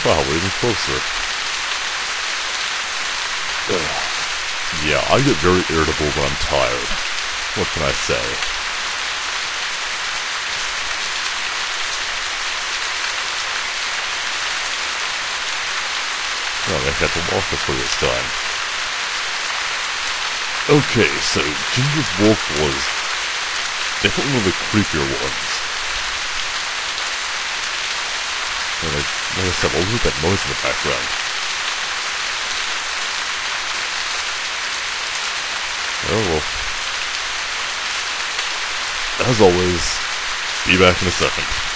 Wow, we're even closer. Ugh. Yeah, I get very irritable when I'm tired. What can I say? Oh, I got to walk for this time. Okay, so Ginger's wolf was definitely one of the creepier ones. I said, what was that noise in the background? Oh well. As always, be back in a second.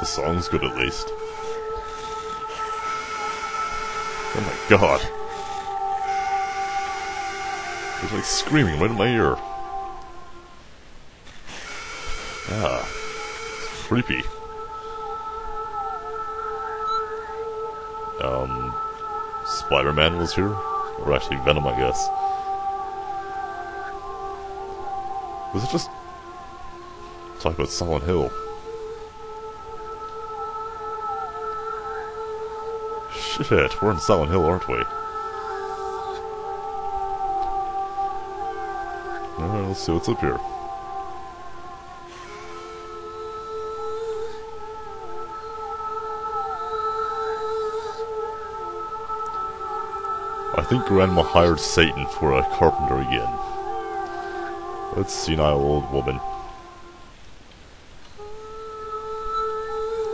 The song's good at least. Oh my god. It's like screaming right in my ear. Ah. Creepy. Um. Spider-Man was here? Or actually Venom, I guess. Was it just... Talk about Silent Hill. Shit, we're in Silent Hill, aren't we? Alright, let's see what's up here. I think Grandma hired Satan for a carpenter again. Let's senile old woman.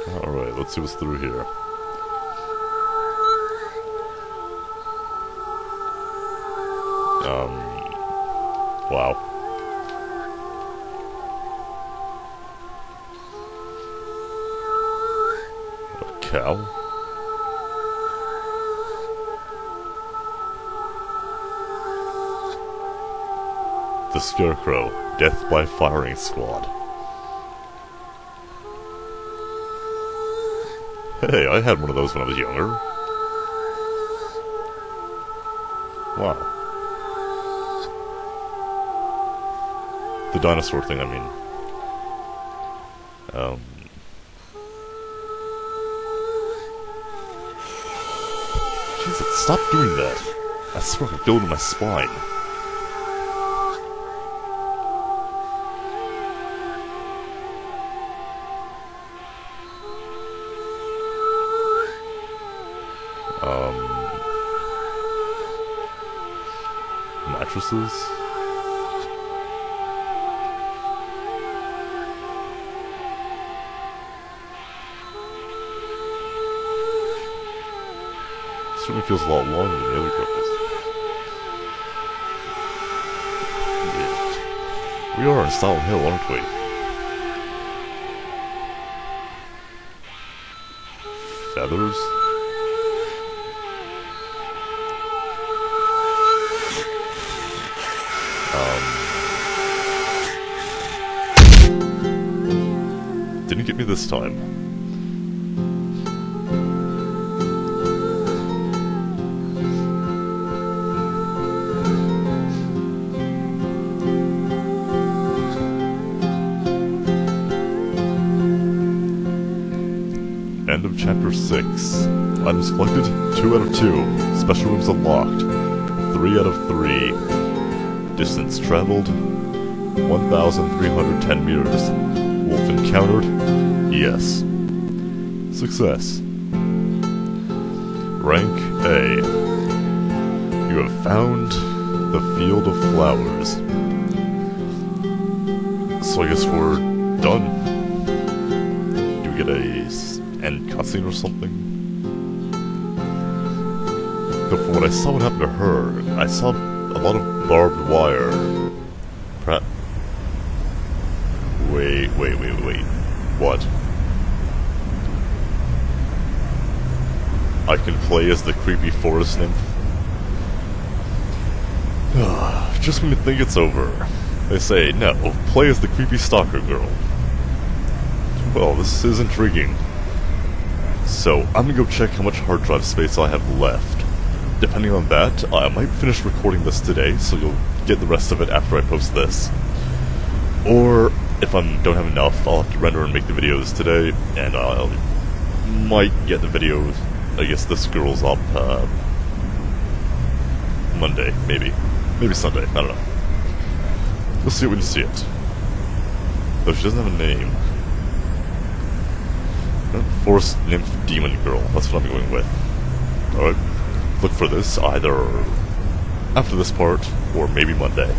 Alright, let's see what's through here. Um, wow. A cow? The Scarecrow, Death by Firing Squad. Hey, I had one of those when I was younger. Wow. The dinosaur thing, I mean. Um. Jesus, stop doing that. I swear I feel it in my spine. Um. Mattresses? Certainly feels a lot longer than the other couples. Yeah. We are in Silent Hill, aren't we? feathers? Um, didn't get me this time. End of chapter 6. Items collected 2 out of 2. Special rooms unlocked 3 out of 3. Distance traveled 1,310 meters. Wolf encountered? Yes. Success. Rank A. You have found the Field of Flowers. So I guess we're done. Do we get a end cutscene or something? But from what I saw what happened to her, I saw a lot of barbed wire. Perhaps. Wait, wait, wait, wait. What? I can play as the creepy forest nymph? Just when you think it's over, they say, no, play as the creepy stalker girl. Well, this is intriguing. So, I'm gonna go check how much hard drive space I have left. Depending on that, I might finish recording this today, so you'll get the rest of it after I post this. Or, if I don't have enough, I'll have to render and make the videos today, and I'll might get the video, I guess this girl's up, uh, Monday, maybe. Maybe Sunday, I don't know. We'll see it when you see it. Though she doesn't have a name. Forest Nymph Demon Girl, that's what I'm going with. Alright, look for this either after this part, or maybe Monday.